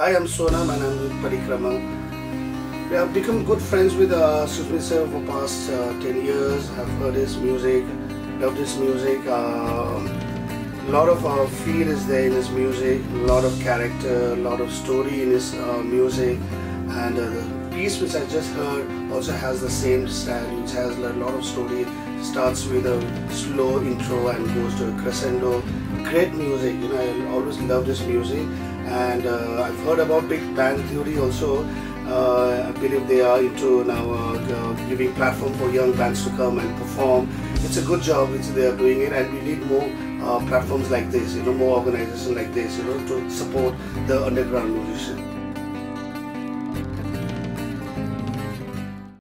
Hi, I'm Sonam and I'm with Parikrama. We have become good friends with uh, Susmit sir for past uh, 10 years. I've heard his music, loved his music. A lot of uh, feel is there in his music, a lot of character, a lot of story in his uh, music. And uh, the piece which I just heard also has the same style, which has a lot of story. Starts with a slow intro and goes to a crescendo. Great music, you know, I always loved his music and uh, I've heard about Big Band Theory also. Uh, I believe they are into now uh, giving platform for young bands to come and perform. It's a good job which they are doing it, and we need more uh, platforms like this. You know, more organizations like this. You know, to support the underground musician.